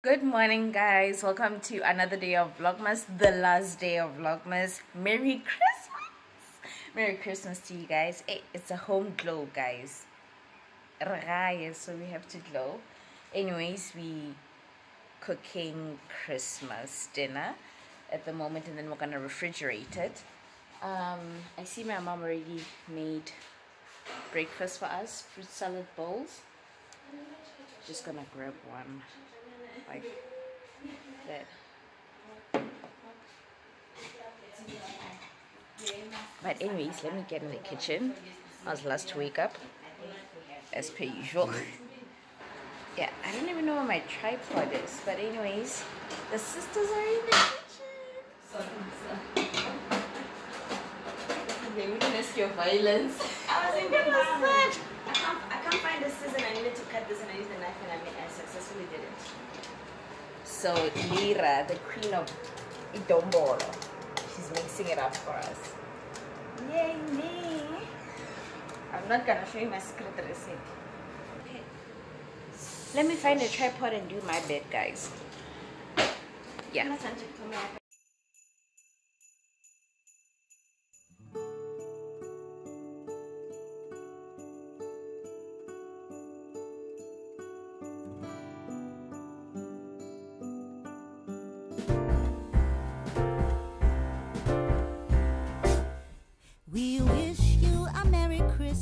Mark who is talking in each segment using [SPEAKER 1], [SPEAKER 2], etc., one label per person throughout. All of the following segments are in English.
[SPEAKER 1] Good morning guys, welcome to another day of Vlogmas, the last day of Vlogmas. Merry Christmas! Merry Christmas to you guys. Hey, it's a home glow guys. So we have to glow. Anyways, we cooking Christmas dinner at the moment and then we're gonna refrigerate it. Um, I see my mom already made breakfast for us, fruit salad bowls. Just gonna grab one like that. But anyways, let me get in the kitchen. I was last to wake up, as per usual. yeah, I don't even know where my tripod is. But anyways, the sisters are in the kitchen. They witnessed your violence.
[SPEAKER 2] I was in the can't, I can't find the scissors and I needed to cut this and I used the knife and I, I successfully did it.
[SPEAKER 1] So Lira, the queen of Idombolo, she's mixing it up for us. Yay me! I'm not gonna show you my secret recipe. Okay. Let me find a tripod and do my bed, guys. Yeah.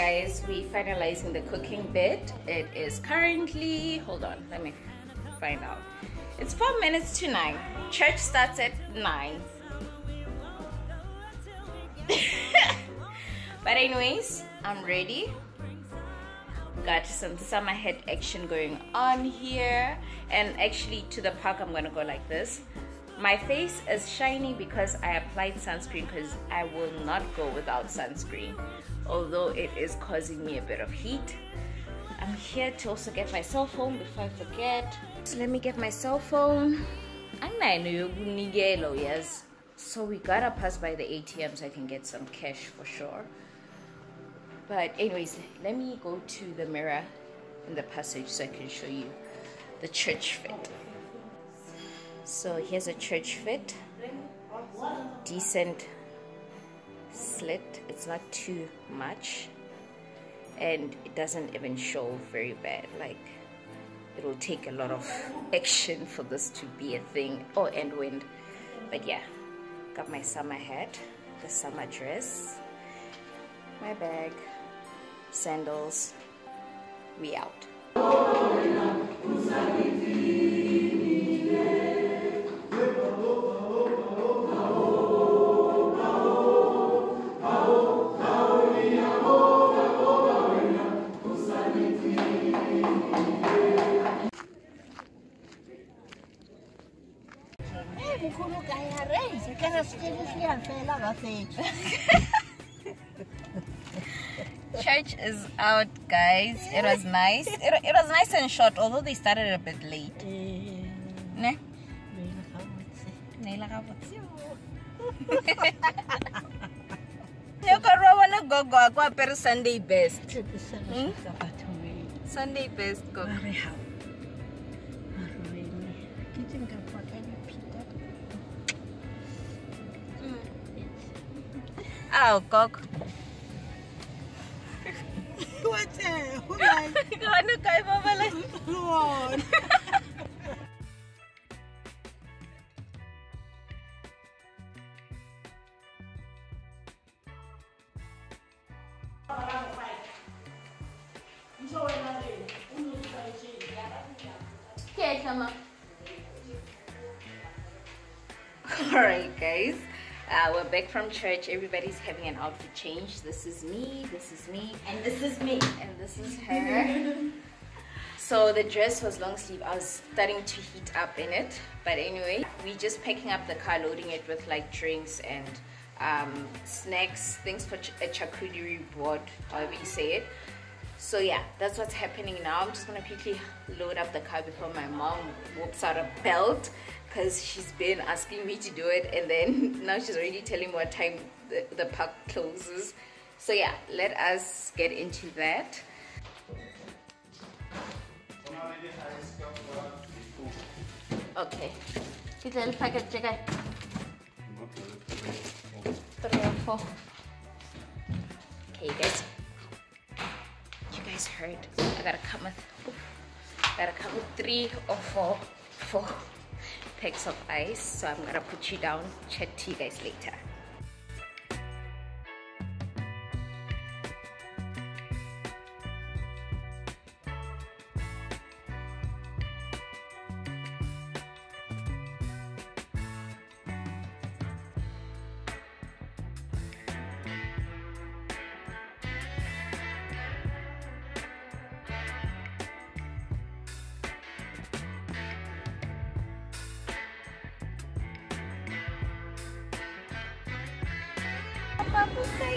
[SPEAKER 1] guys, we finalizing the cooking bit. It is currently, hold on, let me find out. It's four minutes to nine. Church starts at nine. but anyways, I'm ready. Got some summer head action going on here. And actually to the park I'm gonna go like this. My face is shiny because I applied sunscreen because I will not go without sunscreen. Although it is causing me a bit of heat. I'm here to also get my cell phone before I forget. So let me get my cell phone. Yes. So we gotta pass by the ATM so I can get some cash for sure. But anyways, let me go to the mirror in the passage so I can show you the church fit. So here's a church fit. Decent slit. It's not too much. And it doesn't even show very bad. Like it'll take a lot of action for this to be a thing. Oh, and wind. But yeah, got my summer hat, the summer dress, my bag, sandals. We out. Is out, guys. It was nice. It, it was nice and short, although they started a bit late. Ne? Gabotse. Yoko rowa na gogo ako pero Sunday best. Hmm? Sunday best go. Aw, kok. Okay. Alright uh, we're back from church. Everybody's having an outfit change. This is me, this is me,
[SPEAKER 2] And this is me.
[SPEAKER 1] and this is her. so the dress was long sleeve. I was starting to heat up in it. But anyway, we're just packing up the car, loading it with like drinks and um, snacks, things for ch- a charcuterie board, however you say it. So yeah, that's what's happening now. I'm just gonna quickly load up the car before my mom whoops out a belt because she's been asking me to do it and then now she's already telling me what time the, the park closes. So yeah, let us get into that. Okay. Kita little packet. Three or four. Okay, you guys. You guys heard? I gotta come with. Gotta come with three or four, four packs of ice. So I'm gonna put you down. Chat to you guys later.
[SPEAKER 3] puppy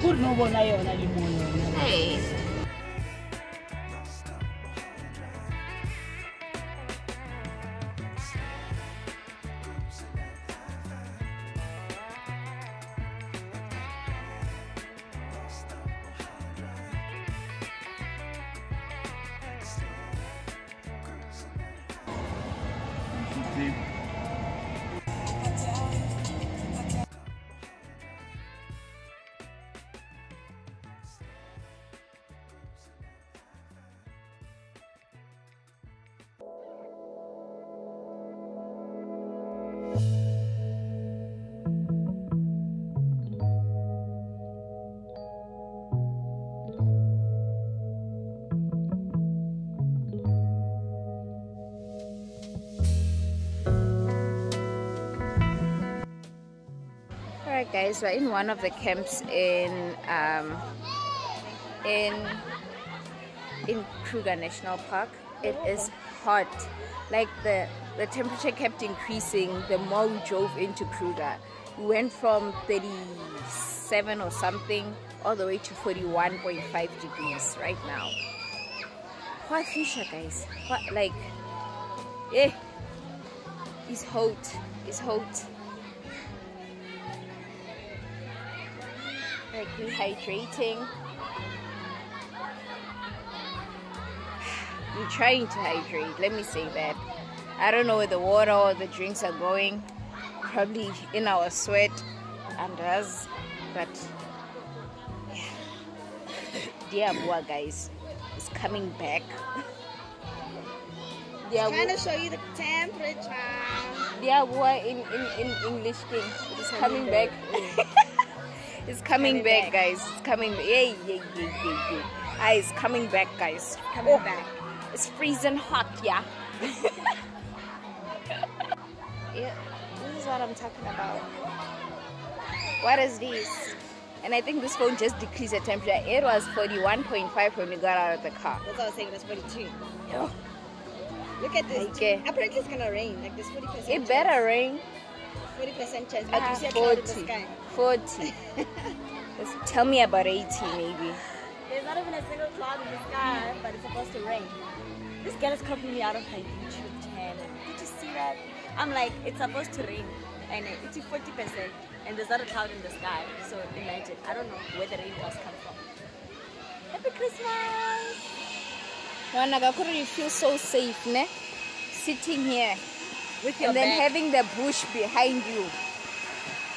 [SPEAKER 3] ku ri no vona yona
[SPEAKER 1] limoyona guys, we're in one of the camps in um, in in Kruger National Park. It is hot. Like the the temperature kept increasing the more we drove into Kruger. We went from 37 or something all the way to 41.5 degrees right now. What fisher guys? What like eh it's hot. It's hot. Like rehydrating. We're trying to hydrate, let me say that. I don't know where the water or the drinks are going. Probably in our sweat and us, but yeah. Diabua guys is coming back.
[SPEAKER 2] I'm
[SPEAKER 1] trying
[SPEAKER 2] to show you the temperature.
[SPEAKER 1] Diabua in, in, in English thing is it's coming back. it's coming back, guys. It's coming. Yeah, yeah, yeah, yeah, yeah. Ah, it's coming back, guys.
[SPEAKER 2] Coming
[SPEAKER 1] Oh,
[SPEAKER 2] back.
[SPEAKER 1] It's freezing hot, yeah. yeah, this is what I'm talking about. What is this? And I think this phone just decreased the temperature. It was 41.5 when we got out of the car.
[SPEAKER 2] That's what I was saying. That's 42.
[SPEAKER 1] Yo,
[SPEAKER 2] Look at this.
[SPEAKER 1] Okay.
[SPEAKER 2] Apparently, it's gonna rain. Like there's 40 percent.
[SPEAKER 1] It better rain.
[SPEAKER 2] 40 percent chance. But
[SPEAKER 1] Ah,
[SPEAKER 2] you see a cloud in the sky.
[SPEAKER 1] 40. Let's tell me about 80 maybe.
[SPEAKER 2] There's not even a single cloud in the sky, but it's supposed to rain. This girl is copying me out of my YouTube channel. Did you see that? I'm like, it's supposed to rain, and it's 40 percent, and there's not a cloud in the sky. So imagine. I don't know where the rain was coming from. Happy Christmas!
[SPEAKER 1] Wana Gakuru, you feel so safe, ne? Sitting here.
[SPEAKER 2] With your
[SPEAKER 1] and then
[SPEAKER 2] bag.
[SPEAKER 1] having the bush behind you.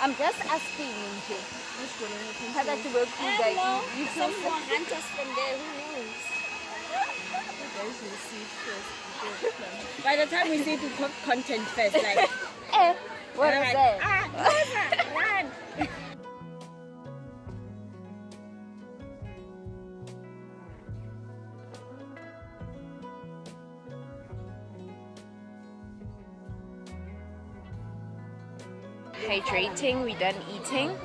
[SPEAKER 1] I'm just asking you. How that you work with
[SPEAKER 2] I
[SPEAKER 1] guys?
[SPEAKER 2] know.
[SPEAKER 1] You, you feel
[SPEAKER 2] Some more hunters from there. Who knows? By the time we see to co- content first, like,
[SPEAKER 1] eh, what
[SPEAKER 2] I'm like,
[SPEAKER 1] that?
[SPEAKER 2] ah,
[SPEAKER 1] Hydrating, we're done eating.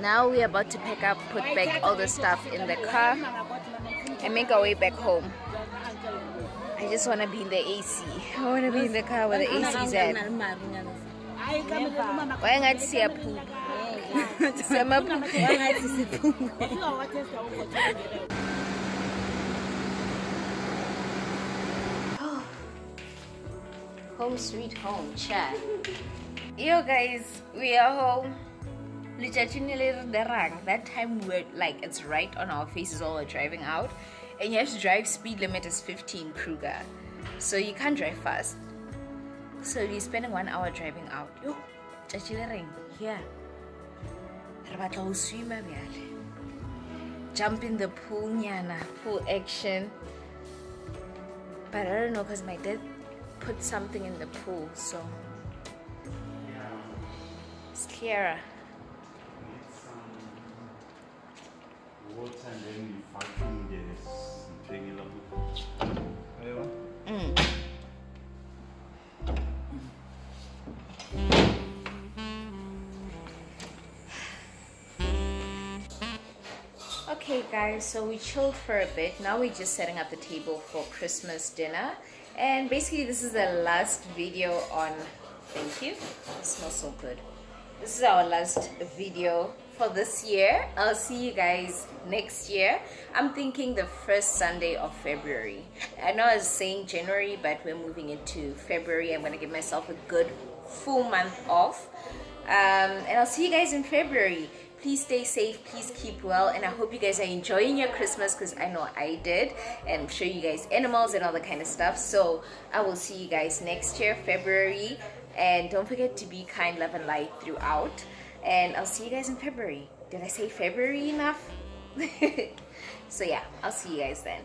[SPEAKER 1] Now we're about to pack up, put back all the stuff in the car, and make our way back home. I just want to be in the AC. I want to be in the car where the AC is at. Why not see a poop? Home sweet home, chat. Yo guys, we are home. That time we were like it's right on our faces while we're driving out. And you have to drive speed limit is 15 Kruger. So you can't drive fast. So you're spending one hour driving out. Yo, chachilering here. Jump in the pool nyana, pool action. But I don't know because my dad put something in the pool, so it's clearer.
[SPEAKER 4] water and then you vacuum this thing in
[SPEAKER 1] Mm. Okay, guys, so we chilled for a bit. Now we're just setting up the table for Christmas dinner. And basically, this is the last video on. Thank you. It smells so good. This is our last video for this year. I'll see you guys next year. I'm thinking the first Sunday of February. I know I was saying January, but we're moving into February. I'm gonna give myself a good full month off. Um, and I'll see you guys in February. Please stay safe, please keep well, and I hope you guys are enjoying your Christmas because I know I did, and show you guys animals and all that kind of stuff. So I will see you guys next year, February, and don't forget to be kind, love, and light throughout. And I'll see you guys in February. Did I say February enough? so yeah, I'll see you guys then.